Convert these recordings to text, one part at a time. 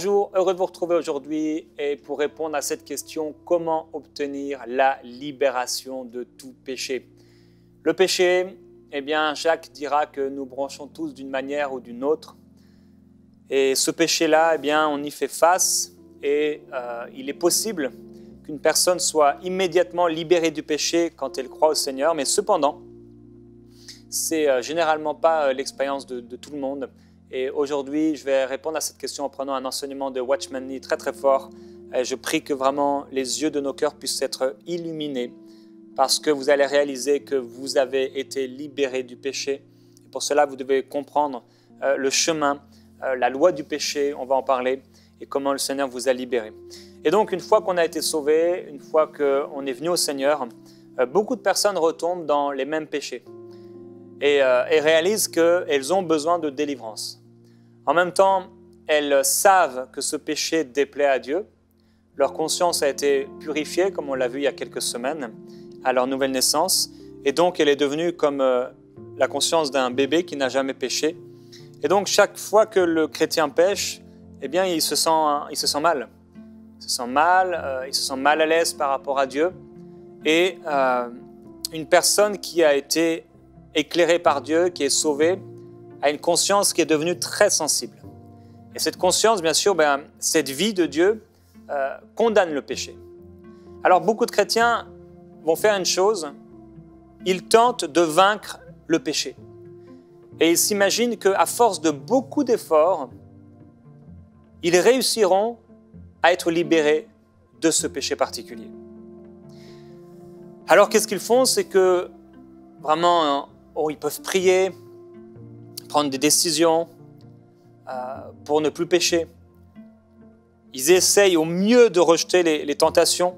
bonjour, heureux de vous retrouver aujourd'hui et pour répondre à cette question, comment obtenir la libération de tout péché? Le péché, eh bien, Jacques dira que nous branchons tous d'une manière ou d'une autre. Et ce péché-là, eh bien, on y fait face et euh, il est possible qu'une personne soit immédiatement libérée du péché quand elle croit au Seigneur, mais cependant, c'est euh, généralement pas euh, l'expérience de, de tout le monde. Et aujourd'hui, je vais répondre à cette question en prenant un enseignement de Watchman Nee très très fort. Je prie que vraiment les yeux de nos cœurs puissent être illuminés parce que vous allez réaliser que vous avez été libéré du péché. Et pour cela, vous devez comprendre euh, le chemin, euh, la loi du péché, on va en parler, et comment le Seigneur vous a libéré. Et donc, une fois qu'on a été sauvé, une fois qu'on est venu au Seigneur, euh, beaucoup de personnes retombent dans les mêmes péchés et, et réalisent qu'elles ont besoin de délivrance. En même temps, elles savent que ce péché déplaît à Dieu. Leur conscience a été purifiée, comme on l'a vu il y a quelques semaines, à leur nouvelle naissance. Et donc, elle est devenue comme euh, la conscience d'un bébé qui n'a jamais péché. Et donc, chaque fois que le chrétien pêche, eh bien, il se sent, il se sent mal. Il se sent mal, euh, il se sent mal à l'aise par rapport à Dieu. Et euh, une personne qui a été éclairée par Dieu, qui est sauvée, à une conscience qui est devenue très sensible. Et cette conscience, bien sûr, ben, cette vie de Dieu euh, condamne le péché. Alors beaucoup de chrétiens vont faire une chose, ils tentent de vaincre le péché. Et ils s'imaginent qu'à force de beaucoup d'efforts, ils réussiront à être libérés de ce péché particulier. Alors qu'est-ce qu'ils font? C'est que vraiment, oh, ils peuvent prier, prendre des décisions euh, pour ne plus pécher. Ils essayent au mieux de rejeter les, tentations,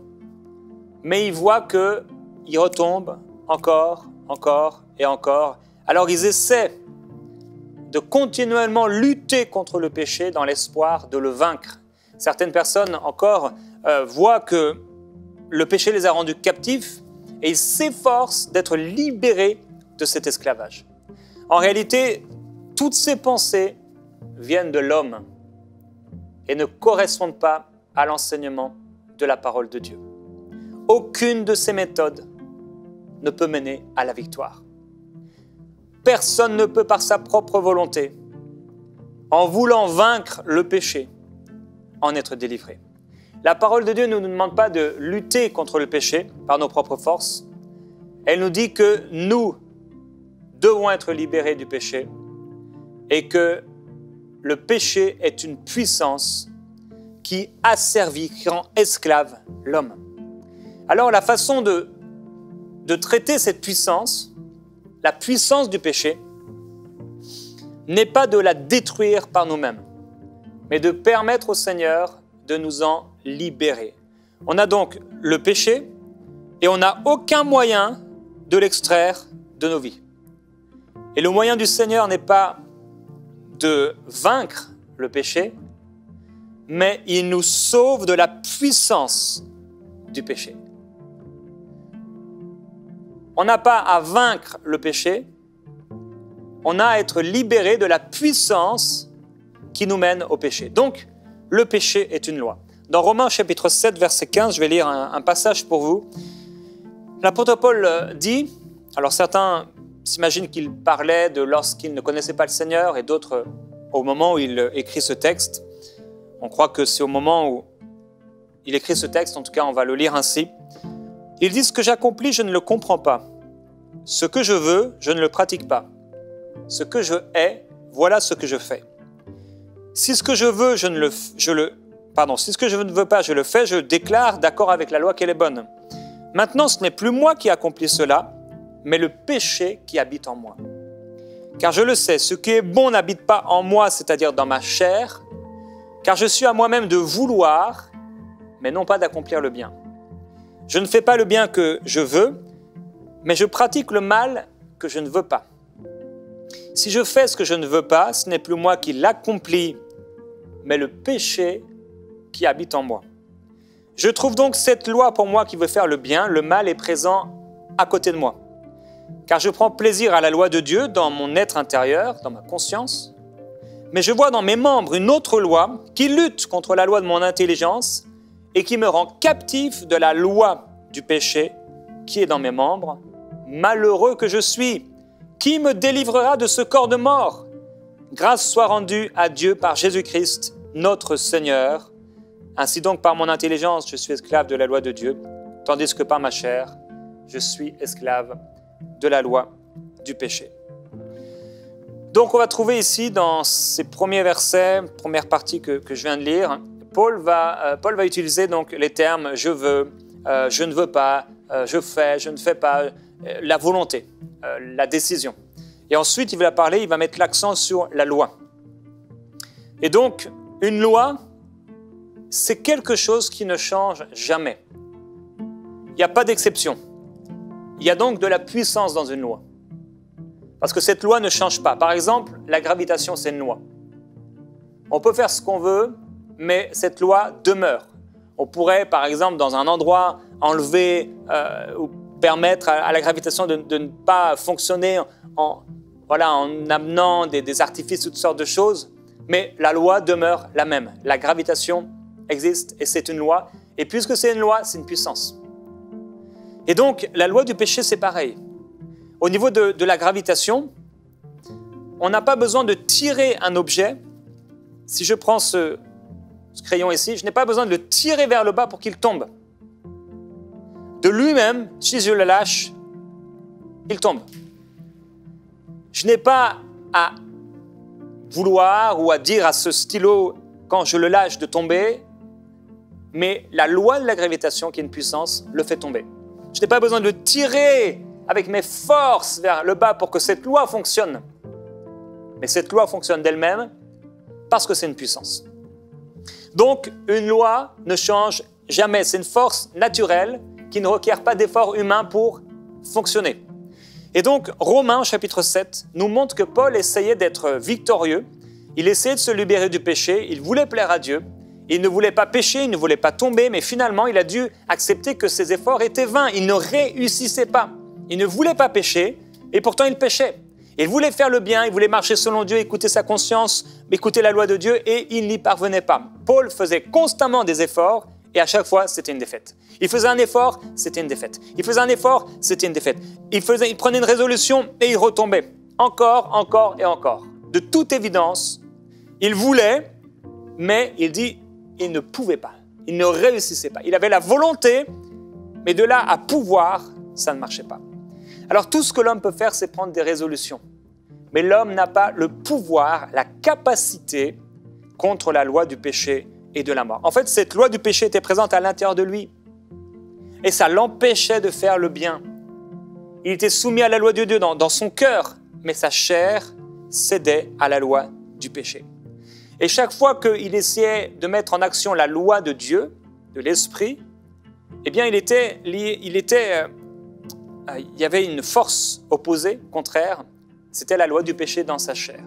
mais ils voient qu'ils retombent encore, encore et encore. Alors ils essaient de continuellement lutter contre le péché dans l'espoir de le vaincre. Certaines personnes encore euh, voient que le péché les a rendus captifs et ils s'efforcent d'être libérés de cet esclavage. En réalité, toutes ces pensées viennent de l'homme et ne correspondent pas à l'enseignement de la parole de Dieu. Aucune de ces méthodes ne peut mener à la victoire. Personne ne peut par sa propre volonté, en voulant vaincre le péché, en être délivré. La parole de Dieu ne nous demande pas de lutter contre le péché par nos propres forces. Elle nous dit que nous devons être libérés du péché et que le péché est une puissance qui asservit, qui rend esclave l'homme. Alors la façon de, de traiter cette puissance, la puissance du péché, n'est pas de la détruire par nous-mêmes, mais de permettre au Seigneur de nous en libérer. On a donc le péché et on n'a aucun moyen de l'extraire de nos vies. Et le moyen du Seigneur n'est pas de vaincre le péché, mais il nous sauve de la puissance du péché. On n'a pas à vaincre le péché, on a à être libéré de la puissance qui nous mène au péché. Donc, le péché est une loi. Dans Romains chapitre 7, verset 15, je vais lire un, passage pour vous. L'apôtre Paul dit, alors certains s'imagine qu'il parlait de lorsqu'il ne connaissait pas le Seigneur et d'autres au moment où il écrit ce texte. On croit que c'est au moment où il écrit ce texte, en tout cas on va le lire ainsi. Il dit ce que j'accomplis, je ne le comprends pas. Ce que je veux, je ne le pratique pas. Ce que je hais, voilà ce que je fais. Si ce que je veux, je ne le, je le, pardon, si ce que je ne veux pas, je le fais, je déclare d'accord avec la loi qu'elle est bonne. Maintenant, ce n'est plus moi qui accomplis cela, mais le péché qui habite en moi. Car je le sais, ce qui est bon n'habite pas en moi, c'est-à-dire dans ma chair, car je suis à moi-même de vouloir, mais non pas d'accomplir le bien. Je ne fais pas le bien que je veux, mais je pratique le mal que je ne veux pas. Si je fais ce que je ne veux pas, ce n'est plus moi qui l'accomplis, mais le péché qui habite en moi. Je trouve donc cette loi pour moi qui veut faire le bien, le mal est présent à côté de moi car je prends plaisir à la loi de Dieu dans mon être intérieur, dans ma conscience, Mais je vois dans mes membres une autre loi qui lutte contre la loi de mon intelligence et qui me rend captif de la loi du péché qui est dans mes membres. Malheureux que je suis, qui me délivrera de ce corps de mort? Grâce soit rendue à Dieu par Jésus-Christ, notre Seigneur. Ainsi donc, par mon intelligence, je suis esclave de la loi de Dieu, tandis que par ma chair, je suis esclave de la loi du péché. Donc on va trouver ici dans ces premiers versets, première partie que, je viens de lire, Paul va, euh, Paul va utiliser donc les termes je veux, euh, je ne veux pas, euh, je fais, je ne fais pas, la volonté, la décision. Et ensuite il va parler, il va mettre l'accent sur la loi. Et donc une loi, c'est quelque chose qui ne change jamais. Il n'y a pas d'exception. Il y a donc de la puissance dans une loi. Parce que cette loi ne change pas. Par exemple, la gravitation, c'est une loi. On peut faire ce qu'on veut, mais cette loi demeure. On pourrait, par exemple, dans un endroit, enlever euh, ou permettre à, la gravitation de, ne pas fonctionner en, voilà, en amenant des, des artifices, toutes sortes de choses, mais la loi demeure la même. La gravitation existe et c'est une loi. Et puisque c'est une loi, c'est une puissance. Et donc, la loi du péché, c'est pareil. Au niveau de, la gravitation, on n'a pas besoin de tirer un objet. Si je prends ce, crayon ici, je n'ai pas besoin de le tirer vers le bas pour qu'il tombe. De lui-même, si je le lâche, il tombe. Je n'ai pas à vouloir ou à dire à ce stylo, quand je le lâche, de tomber, mais la loi de la gravitation, qui est une puissance, le fait tomber. Je n'ai pas besoin de tirer avec mes forces vers le bas pour que cette loi fonctionne. Mais cette loi fonctionne d'elle-même parce que c'est une puissance. Donc, une loi ne change jamais. C'est une force naturelle qui ne requiert pas d'effort humain pour fonctionner. Et donc, Romains chapitre 7 nous montre que Paul essayait d'être victorieux. Il essayait de se libérer du péché. Il voulait plaire à Dieu. Il ne voulait pas pécher, il ne voulait pas tomber, mais finalement, il a dû accepter que ses efforts étaient vains. Il ne réussissait pas. Il ne voulait pas pécher, et pourtant il péchait. Il voulait faire le bien, il voulait marcher selon Dieu, écouter sa conscience, écouter la loi de Dieu, et il n'y parvenait pas. Paul faisait constamment des efforts, et à chaque fois, c'était une défaite. Il faisait un effort, c'était une défaite. Il faisait un effort, c'était une défaite. Il, il prenait une résolution, et il retombait. Encore, encore et encore. De toute évidence, il voulait, mais il dit, il ne pouvait pas. Il ne réussissait pas. Il avait la volonté, mais de là à pouvoir, ça ne marchait pas. Alors tout ce que l'homme peut faire, c'est prendre des résolutions. Mais l'homme n'a pas le pouvoir, la capacité contre la loi du péché et de la mort. En fait, cette loi du péché était présente à l'intérieur de lui. Et ça l'empêchait de faire le bien. Il était soumis à la loi de Dieu dans, son cœur, mais sa chair cédait à la loi du péché. Et chaque fois qu'il essayait de mettre en action la loi de Dieu, de l'Esprit, eh bien, il était, il était euh, euh, il y avait une force opposée, contraire, c'était la loi du péché dans sa chair.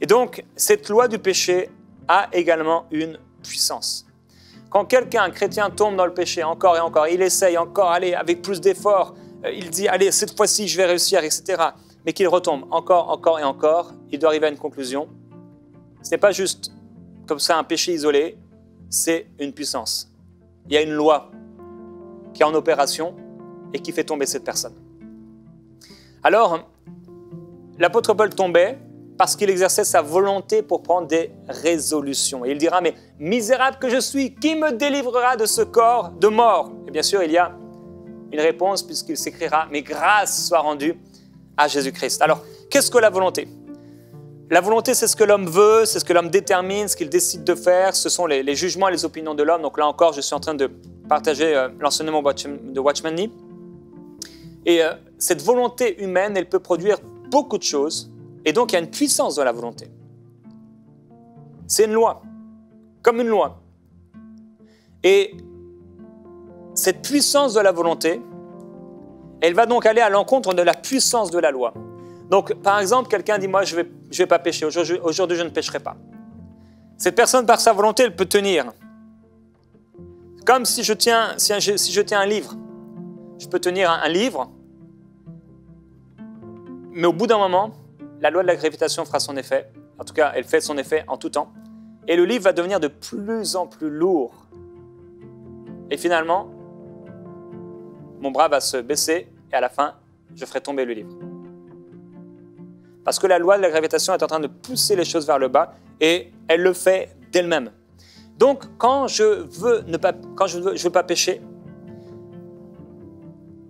Et donc, cette loi du péché a également une puissance. Quand quelqu'un, un chrétien, tombe dans le péché encore et encore, il essaye encore, aller avec plus d'efforts, euh, il dit, allez, cette fois-ci, je vais réussir, etc. Mais qu'il retombe encore, encore et encore, il doit arriver à une conclusion. Ce n'est pas juste comme ça un péché isolé, c'est une puissance. Il y a une loi qui est en opération et qui fait tomber cette personne. Alors, l'apôtre Paul tombait parce qu'il exerçait sa volonté pour prendre des résolutions. Et il dira, mais misérable que je suis, qui me délivrera de ce corps de mort? Et bien sûr, il y a une réponse puisqu'il s'écrira, mais grâce soit rendue à Jésus-Christ. Alors, qu'est-ce que la volonté? La volonté, c'est ce que l'homme veut, c'est ce que l'homme détermine, ce qu'il décide de faire, ce sont les, jugements et les opinions de l'homme. Donc là encore, je suis en train de partager euh, l'enseignement de Watchman Nee. Et euh, cette volonté humaine, elle peut produire beaucoup de choses, et donc il y a une puissance dans la volonté. C'est une loi, comme une loi. Et cette puissance de la volonté, elle va donc aller à l'encontre de la puissance de la loi. Donc, par exemple, quelqu'un dit, moi, je ne vais, je vais pas pécher, aujourd'hui, je ne pécherai pas. Cette personne, par sa volonté, elle peut tenir. Comme si je tiens, si je tiens un livre. Je peux tenir un livre, mais au bout d'un moment, la loi de la gravitation fera son effet tout cas, elle fait son effet en tout temps. Et le livre va devenir de plus en plus lourd. Et finalement, mon bras va se baisser et à la fin, je ferai tomber le livre. Parce que la loi de la gravitation est en train de pousser les choses vers le bas et elle le fait d'elle-même. Donc, quand je veux ne pas, quand je veux, pas pécher,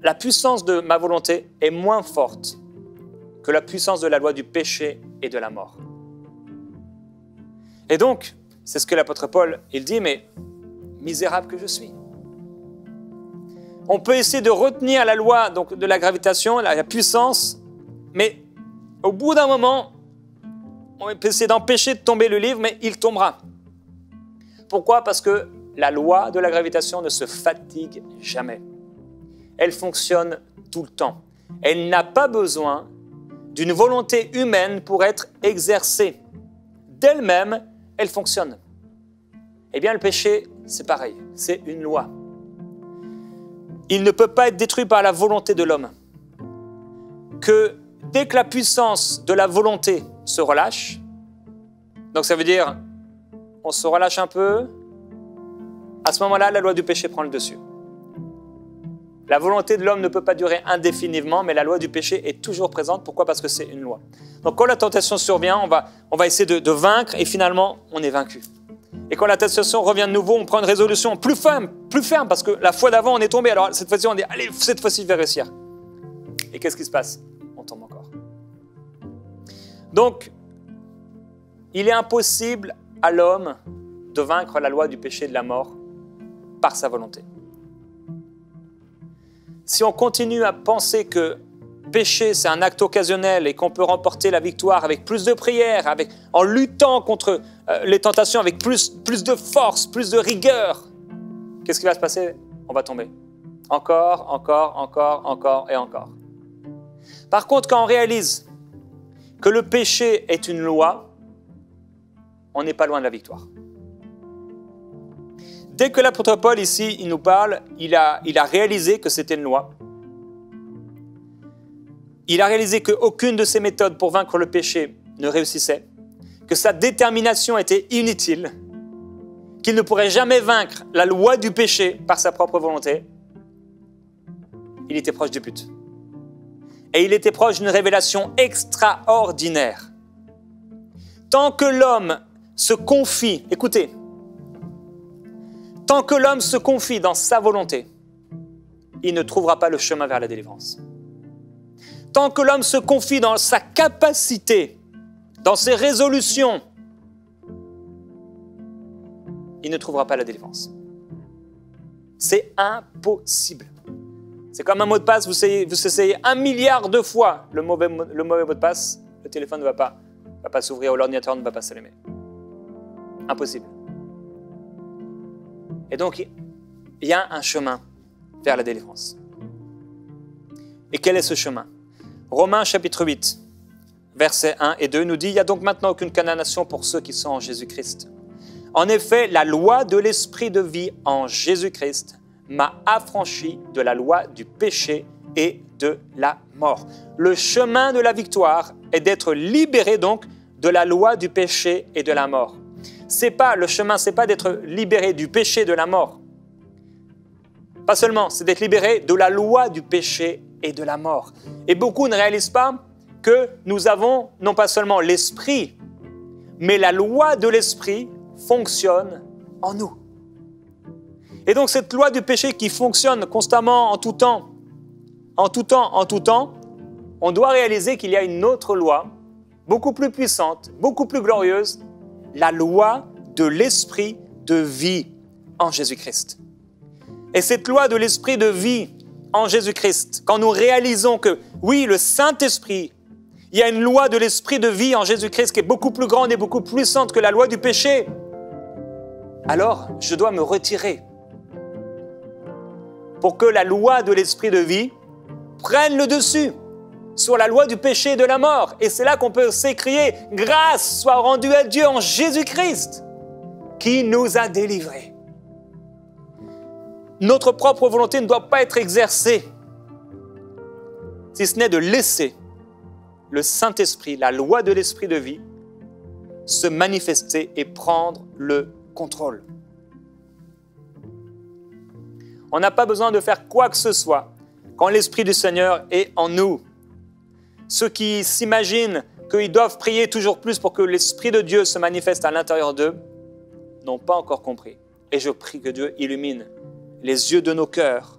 la puissance de ma volonté est moins forte que la puissance de la loi du péché et de la mort. Et donc, c'est ce que l'apôtre Paul, il dit, mais misérable que je suis. On peut essayer de retenir la loi donc, de la gravitation, la, puissance, mais au bout d'un moment, on peut essayer d'empêcher de tomber le livre, mais il tombera. Pourquoi? Parce que la loi de la gravitation ne se fatigue jamais. Elle fonctionne tout le temps. Elle n'a pas besoin d'une volonté humaine pour être exercée. D'elle-même, elle fonctionne. Eh bien, le péché, c'est pareil, c'est une loi. Il ne peut pas être détruit par la volonté de l'homme. Que dès que la puissance de la volonté se relâche, donc ça veut dire on se relâche un peu, à ce moment-là, la loi du péché prend le dessus. La volonté de l'homme ne peut pas durer indéfiniment, mais la loi du péché est toujours présente. Pourquoi? Parce que c'est une loi. Donc quand la tentation survient, on va, on va essayer de, de vaincre et finalement, on est vaincu. Et quand la tentation revient de nouveau, on prend une résolution plus ferme, plus ferme, parce que la fois d'avant, on est tombé. Alors cette fois-ci, on dit, allez, cette fois-ci, je vais réussir. Et qu'est-ce qui se passe? Donc, il est impossible à l'homme de vaincre la loi du péché et de la mort par sa volonté si on continue à penser que péché, c'est un acte occasionnel et qu'on peut remporter la victoire avec plus de prières, avec, en luttant contre euh, les tentations avec plus, plus de force, plus de rigueur, qu'est-ce qui va se passer? On va tomber. Encore, encore, encore, encore et encore. Par contre, quand on réalise que le péché est une loi, on n'est pas loin de la victoire. Dès que l'apôtre Paul ici, il nous parle, il a, il a réalisé que c'était une loi. Il a réalisé qu'aucune de ses méthodes pour vaincre le péché ne réussissait, que sa détermination était inutile, qu'il ne pourrait jamais vaincre la loi du péché par sa propre volonté. Il était proche du but. Et il était proche d'une révélation extraordinaire. Tant que l'homme se confie, écoutez, Tant que l'homme se confie dans sa volonté, il ne trouvera pas le chemin vers la délivrance. Tant que l'homme se confie dans sa capacité, dans ses résolutions, il ne trouvera pas la délivrance. C'est impossible. C'est comme un mot de passe, vous essayez, un milliard de fois le mauvais, le mauvais mot de passe, le téléphone ne va pas, va pas s'ouvrir ou l'ordinateur ne va pas s'allumer. Impossible. Et donc, il y a un chemin vers la délivrance. Et quel est ce chemin? Romains chapitre 8, versets 1 et 2 nous dit, il n'y a donc maintenant aucune condamnation pour ceux qui sont en Jésus-Christ. En effet, la loi de l'esprit de vie en Jésus-Christ m'a affranchi de la loi du péché et de la mort. Le chemin de la victoire est d'être libéré donc de la loi du péché et de la mort c'est pas le chemin, c'est pas d'être libéré du péché de la mort. Pas seulement, c'est d'être libéré de la loi du péché et de la mort. Et beaucoup ne réalisent pas que nous avons non pas seulement l'esprit, mais la loi de l'esprit fonctionne en nous. Et donc cette loi du péché qui fonctionne constamment en tout temps, en tout temps, en tout temps, on doit réaliser qu'il y a une autre loi, beaucoup plus puissante, beaucoup plus glorieuse, la loi de l'esprit de vie en Jésus-Christ. Et cette loi de l'esprit de vie en Jésus-Christ, quand nous réalisons que oui, le Saint-Esprit, il y a une loi de l'esprit de vie en Jésus-Christ qui est beaucoup plus grande et beaucoup plus puissante que la loi du péché, alors je dois me retirer pour que la loi de l'esprit de vie prenne le dessus sur la loi du péché et de la mort. Et c'est là qu'on peut s'écrier, grâce soit rendue à Dieu en Jésus-Christ, qui nous a délivrés. Notre propre volonté ne doit pas être exercée, si ce n'est de laisser le Saint-Esprit, la loi de l'Esprit de vie, se manifester et prendre le contrôle. On n'a pas besoin de faire quoi que ce soit quand l'Esprit du Seigneur est en nous. Ceux qui s'imaginent qu'ils doivent prier toujours plus pour que l'Esprit de Dieu se manifeste à l'intérieur d'eux n'ont pas encore compris. Et je prie que Dieu illumine les yeux de nos cœurs,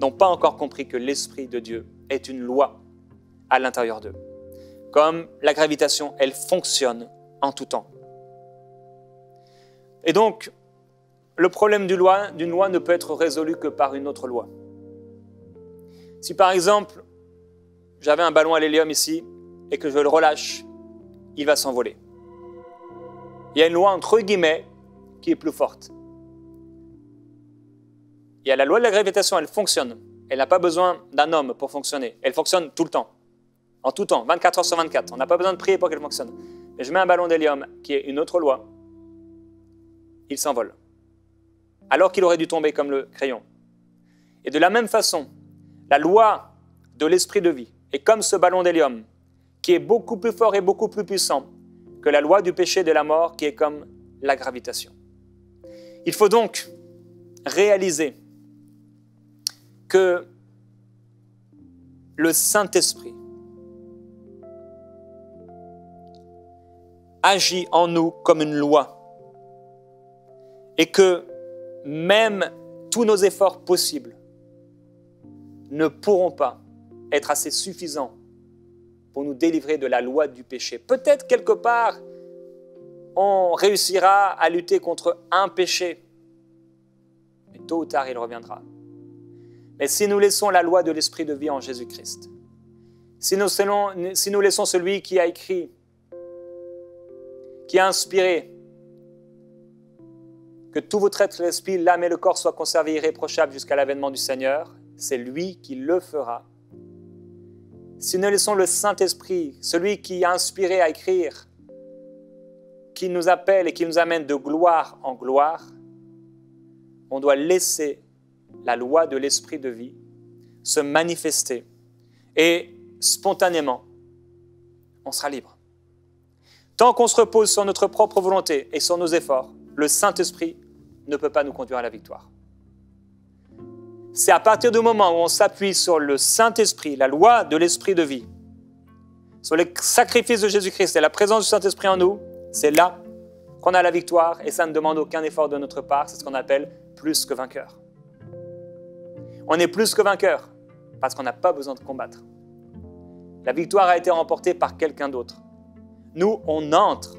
n'ont pas encore compris que l'Esprit de Dieu est une loi à l'intérieur d'eux. Comme la gravitation, elle fonctionne en tout temps. Et donc, le problème d'une loi, ne peut être résolu que par une autre loi. Si par exemple, j'avais un ballon à l'hélium ici et que je le relâche, il va s'envoler. Il y a une loi entre guillemets qui est plus forte. Il y a la loi de la gravitation, elle fonctionne. Elle n'a pas besoin d'un homme pour fonctionner. Elle fonctionne tout le temps. En tout temps, 24 heures sur 24. On n'a pas besoin de prier pour qu'elle fonctionne. Mais je mets un ballon d'hélium qui est une autre loi. Il s'envole. Alors qu'il aurait dû tomber comme le crayon. Et de la même façon, la loi de l'esprit de vie est comme ce ballon d'hélium qui est beaucoup plus fort et beaucoup plus puissant que la loi du péché et de la mort qui est comme la gravitation. Il faut donc réaliser que le Saint-Esprit agit en nous comme une loi et que même tous nos efforts possibles ne pourront pas être assez suffisants pour nous délivrer de la loi du péché. Peut-être quelque part, on réussira à lutter contre un péché, mais tôt ou tard, il reviendra. Mais si nous laissons la loi de l'esprit de vie en Jésus-Christ, si nous, laissons celui qui a écrit, qui a inspiré, que tout votre être, l'esprit, l'âme et le corps soient conservés irréprochables jusqu'à l'avènement du Seigneur, c'est lui qui le fera. Si nous laissons le Saint-Esprit, celui qui a inspiré à écrire, qui nous appelle et qui nous amène de gloire en gloire, on doit laisser la loi de l'esprit de vie se manifester et spontanément, on sera libre. Tant qu'on se repose sur notre propre volonté et sur nos efforts, le Saint-Esprit ne peut pas nous conduire à la victoire. C'est à partir du moment où on s'appuie sur le Saint-Esprit, la loi de l'Esprit de vie, sur le sacrifice de Jésus-Christ et la présence du Saint-Esprit en nous, c'est là qu'on a la victoire et ça ne demande aucun effort de notre part. C'est ce qu'on appelle plus que vainqueur. On est plus que vainqueur parce qu'on n'a pas besoin de combattre. La victoire a été remportée par quelqu'un d'autre. Nous, on entre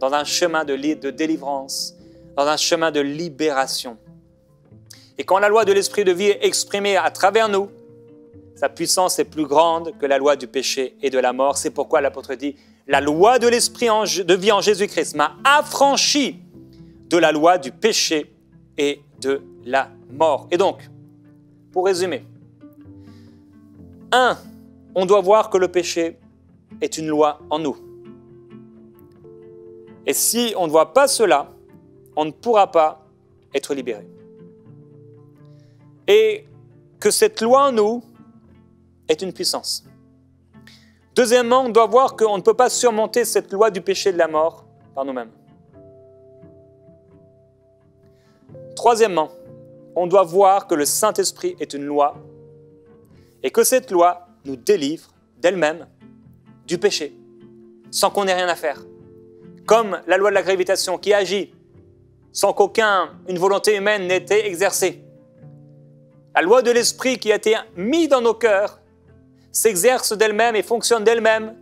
dans un chemin de, de délivrance, dans un chemin de libération. Et quand la loi de l'esprit de vie est exprimée à travers nous, sa puissance est plus grande que la loi du péché et de la mort. C'est pourquoi l'apôtre dit, la loi de l'esprit de vie en Jésus-Christ m'a affranchi de la loi du péché et de la mort. Et donc, pour résumer, un, on doit voir que le péché est une loi en nous. Et si on ne voit pas cela, on ne pourra pas être libéré. Et que cette loi en nous est une puissance. Deuxièmement, on doit voir qu'on ne peut pas surmonter cette loi du péché et de la mort par nous-mêmes. Troisièmement, on doit voir que le Saint-Esprit est une loi et que cette loi nous délivre d'elle-même du péché, sans qu'on ait rien à faire. Comme la loi de la gravitation qui agit sans qu'aucune une volonté humaine n'ait été exercée. La loi de l'Esprit qui a été mise dans nos cœurs s'exerce d'elle-même et fonctionne d'elle-même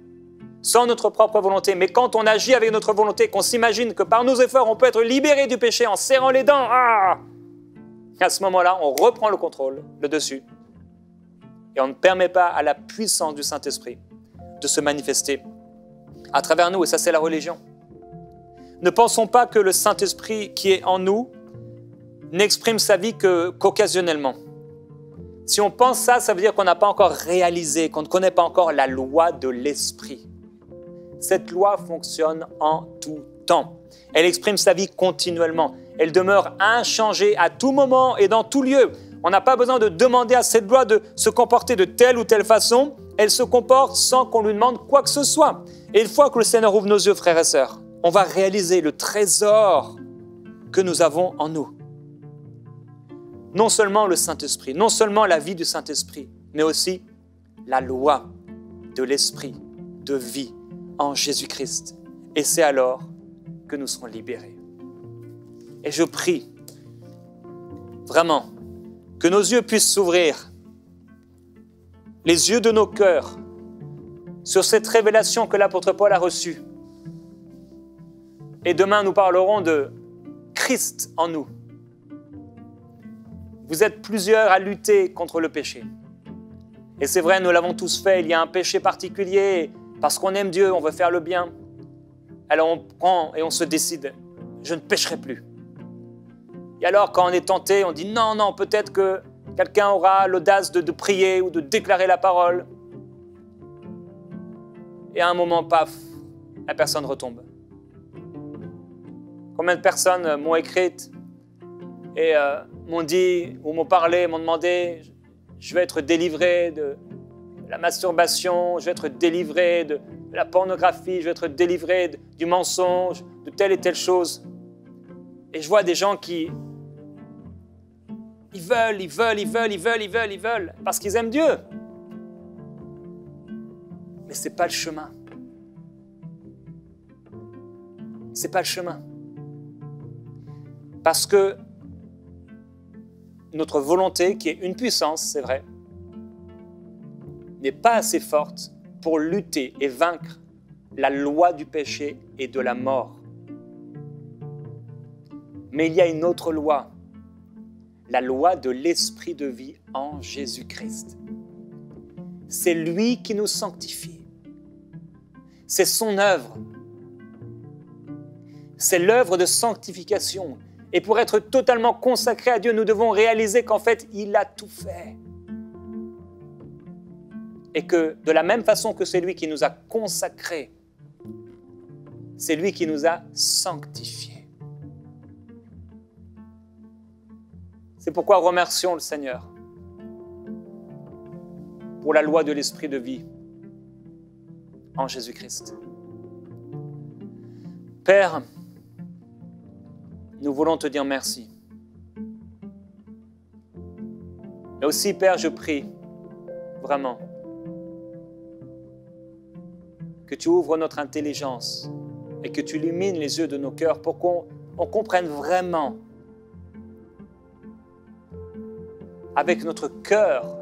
sans notre propre volonté. Mais quand on agit avec notre volonté, qu'on s'imagine que par nos efforts, on peut être libéré du péché en serrant les dents, ah à ce moment-là, on reprend le contrôle, le dessus, et on ne permet pas à la puissance du Saint-Esprit de se manifester à travers nous, et ça c'est la religion. Ne pensons pas que le Saint-Esprit qui est en nous n'exprime sa vie qu'occasionnellement. si on pense ça, ça veut dire qu'on n'a pas encore réalisé, qu'on ne connaît pas encore la loi de l'Esprit. Cette loi fonctionne en tout temps. Elle exprime sa vie continuellement. Elle demeure inchangée à tout moment et dans tout lieu. On n'a pas besoin de demander à cette loi de se comporter de telle ou telle façon. Elle se comporte sans qu'on lui demande quoi que ce soit. Et une fois que le Seigneur ouvre nos yeux, frères et sœurs, on va réaliser le trésor que nous avons en nous. Non seulement le Saint-Esprit, non seulement la vie du Saint-Esprit, mais aussi la loi de l'Esprit de vie en Jésus-Christ. Et c'est alors que nous serons libérés. Et je prie vraiment que nos yeux puissent s'ouvrir, les yeux de nos cœurs, sur cette révélation que l'apôtre Paul a reçue. Et demain, nous parlerons de Christ en nous. Vous êtes plusieurs à lutter contre le péché. Et c'est vrai, nous l'avons tous fait. Il y a un péché particulier. Parce qu'on aime Dieu, on veut faire le bien. Alors on prend et on se décide, je ne pécherai plus. Et alors quand on est tenté, on dit non, non, peut-être que quelqu'un aura l'audace de, prier ou de déclarer la parole. Et à un moment, paf, la personne retombe. Combien de personnes m'ont écrite et euh, m'ont dit ou m'ont parlé, m'ont demandé, je vais être délivré de la masturbation, je vais être délivré de la pornographie, je vais être délivré du mensonge, de telle et telle chose. Et je vois des gens qui, ils veulent, ils veulent, ils veulent, ils veulent, ils veulent, ils veulent, parce qu'ils aiment Dieu. Mais ce n'est pas le chemin. Ce n'est pas le chemin. Parce que notre volonté, qui est une puissance, c'est vrai, n'est pas assez forte pour lutter et vaincre la loi du péché et de la mort. Mais il y a une autre loi, la loi de l'esprit de vie en Jésus-Christ. C'est lui qui nous sanctifie. C'est son œuvre. C'est l'œuvre de sanctification. Et pour être totalement consacré à Dieu, nous devons réaliser qu'en fait, il a tout fait et que de la même façon que c'est lui qui nous a consacrés, c'est lui qui nous a sanctifiés. C'est pourquoi remercions le Seigneur pour la loi de l'esprit de vie en Jésus-Christ. Père, nous voulons te dire merci. Mais aussi, Père, je prie vraiment que tu ouvres notre intelligence et que tu illumines les yeux de nos cœurs pour qu'on comprenne vraiment avec notre cœur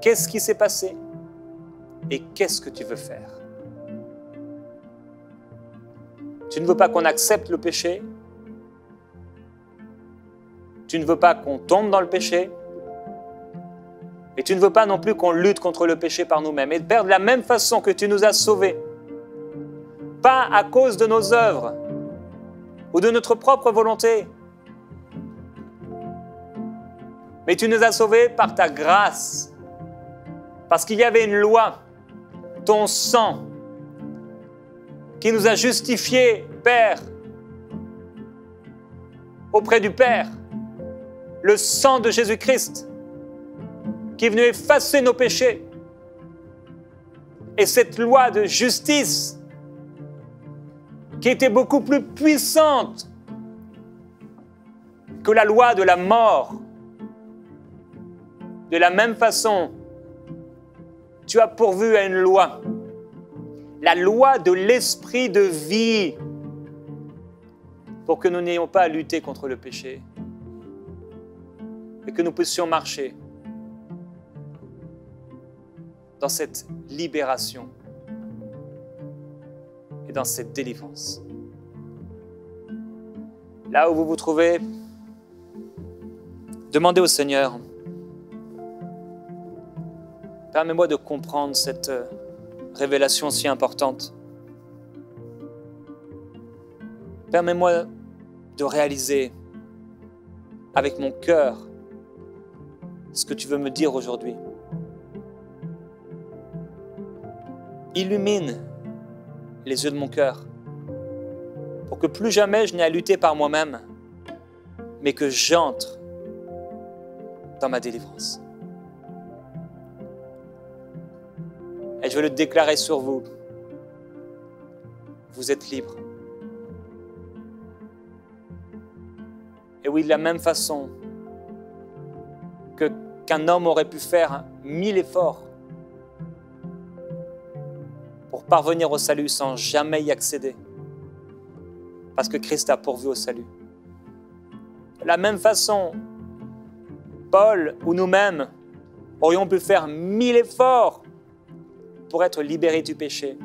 qu'est-ce qui s'est passé et qu'est-ce que tu veux faire. Tu ne veux pas qu'on accepte le péché. Tu ne veux pas qu'on tombe dans le péché. Et tu ne veux pas non plus qu'on lutte contre le péché par nous-mêmes. Et Père, de la même façon que tu nous as sauvés, pas à cause de nos œuvres ou de notre propre volonté, mais tu nous as sauvés par ta grâce, parce qu'il y avait une loi, ton sang, qui nous a justifiés, Père, auprès du Père, le sang de Jésus-Christ qui est venu effacer nos péchés. Et cette loi de justice, qui était beaucoup plus puissante que la loi de la mort, de la même façon, tu as pourvu à une loi, la loi de l'esprit de vie, pour que nous n'ayons pas à lutter contre le péché que nous puissions marcher dans cette libération et dans cette délivrance. Là où vous vous trouvez, demandez au Seigneur, permets-moi de comprendre cette euh, révélation si importante. Permets-moi de réaliser avec mon cœur ce que tu veux me dire aujourd'hui. illumine les yeux de mon cœur pour que plus jamais je n'ai à lutter par moi-même, mais que j'entre dans ma délivrance. Et je veux le déclarer sur vous. Vous êtes libre. Et oui, de la même façon que qu'un homme aurait pu faire mille efforts pour parvenir au salut sans jamais y accéder, parce que Christ a pourvu au salut. De la même façon, Paul ou nous-mêmes aurions pu faire mille efforts pour être libérés du péché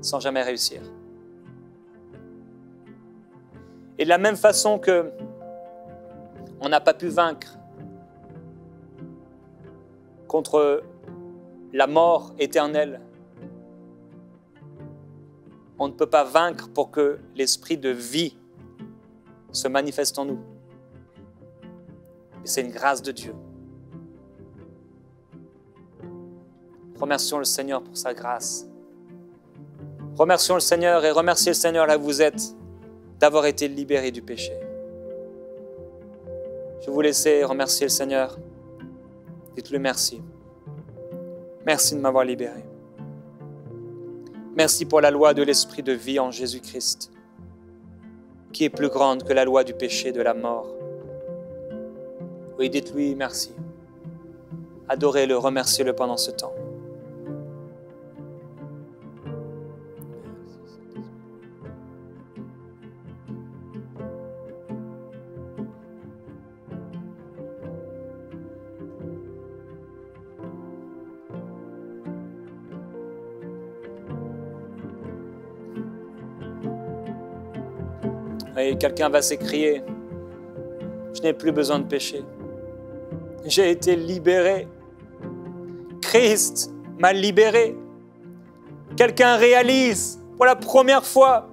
sans jamais réussir. Et de la même façon que on n'a pas pu vaincre contre la mort éternelle, on ne peut pas vaincre pour que l'esprit de vie se manifeste en nous. c'est une grâce de Dieu. Remercions le Seigneur pour sa grâce. Remercions le Seigneur et remerciez le Seigneur là où vous êtes d'avoir été libéré du péché. Je vous laisser remercier le Seigneur. Dites-lui merci. Merci de m'avoir libéré. Merci pour la loi de l'esprit de vie en Jésus-Christ, qui est plus grande que la loi du péché de la mort. Oui, dites-lui merci. Adorez-le, remerciez-le pendant ce temps. Et quelqu'un va s'écrier, je n'ai plus besoin de péché. J'ai été libéré. Christ m'a libéré. Quelqu'un réalise pour la première fois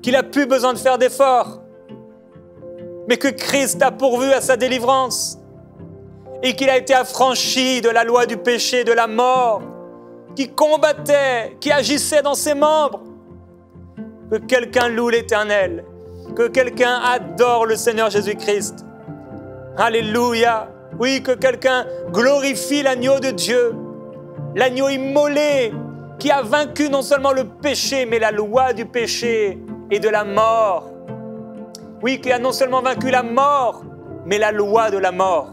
qu'il n'a plus besoin de faire d'efforts, mais que Christ a pourvu à sa délivrance et qu'il a été affranchi de la loi du péché, de la mort, qui combattait, qui agissait dans ses membres que quelqu'un loue l'Éternel, que quelqu'un adore le Seigneur Jésus-Christ. Alléluia. Oui, que quelqu'un glorifie l'agneau de Dieu, l'agneau immolé qui a vaincu non seulement le péché, mais la loi du péché et de la mort. Oui, qui a non seulement vaincu la mort, mais la loi de la mort.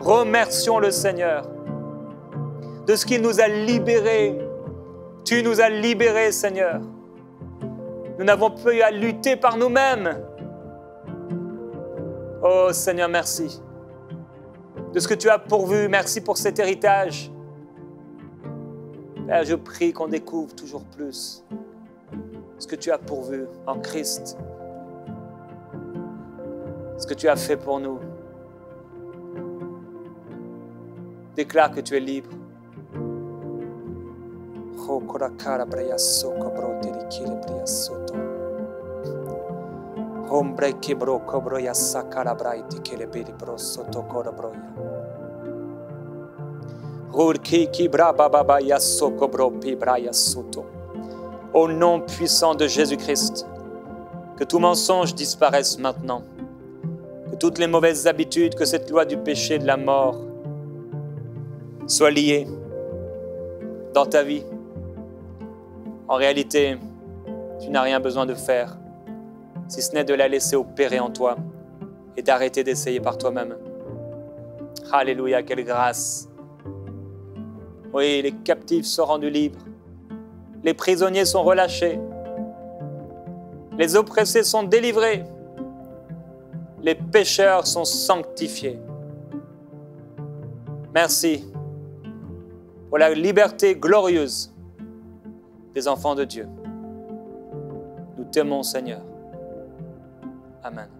Remercions le Seigneur de ce qu'il nous a libérés. Tu nous as libérés, Seigneur. Nous n'avons plus à lutter par nous-mêmes. Oh Seigneur, merci de ce que tu as pourvu. Merci pour cet héritage. Père, je prie qu'on découvre toujours plus ce que tu as pourvu en Christ, ce que tu as fait pour nous. Déclare que tu es libre. Hombre que bro cobroya sakara braiti que le biri bro soto kora broya. Rurki ki bra baba ya soko bro pi braya soto. Au nom puissant de Jésus-Christ, que tout mensonge disparaisse maintenant, que toutes les mauvaises habitudes, que cette loi du péché, de la mort, soient liées dans ta vie. En réalité, tu n'as rien besoin de faire si ce n'est de la laisser opérer en toi et d'arrêter d'essayer par toi-même. Alléluia, quelle grâce. Oui, les captifs sont rendus libres, les prisonniers sont relâchés, les oppressés sont délivrés, les pécheurs sont sanctifiés. Merci pour la liberté glorieuse des enfants de Dieu. Nous t'aimons Seigneur. Amen.